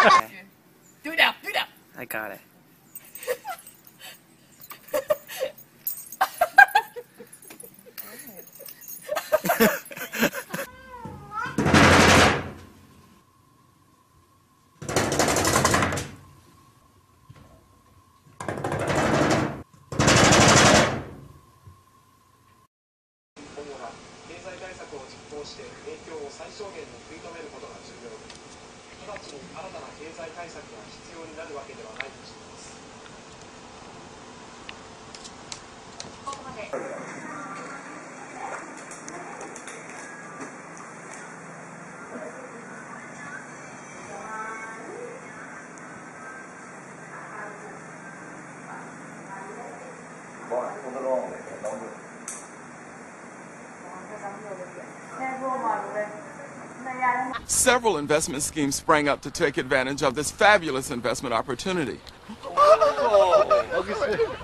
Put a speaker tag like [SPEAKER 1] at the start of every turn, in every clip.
[SPEAKER 1] o k a
[SPEAKER 2] Do it now. Do it now.
[SPEAKER 1] I got it.
[SPEAKER 3] 経済対策を実行して影響を最小限に食い止めることが重要です。直ちに新たな経済対策が必要になるわけではないとしていますここまで
[SPEAKER 4] Several investment schemes sprang up to take advantage of this fabulous investment opportunity.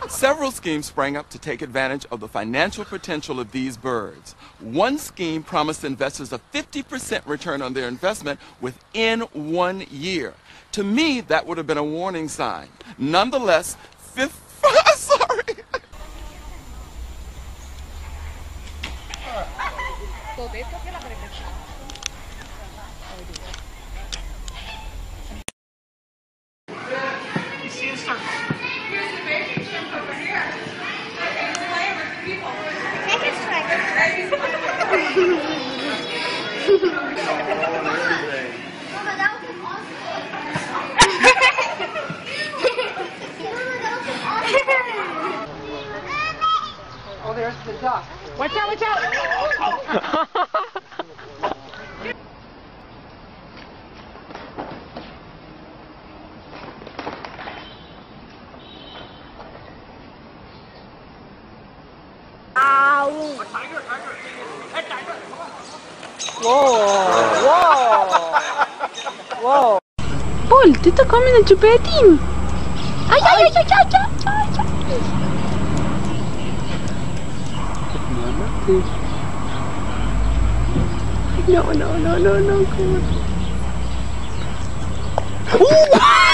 [SPEAKER 4] Several schemes sprang up to take advantage of the financial potential of these birds. One scheme promised investors a 50% return on their investment within one year. To me, that would have been a warning sign. Nonetheless, 50, Here's the over here. with the people. Take Oh, there's the duck.
[SPEAKER 2] Watch out, watch out! हूँ Whoa!
[SPEAKER 5] Whoa! वो Paul, te está comiendo el chupetín. Ay, ay, ay, ay, ay, ay, ay, ay.
[SPEAKER 6] No, no, no, no, no. Uh!